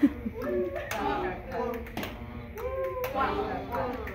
Thank you.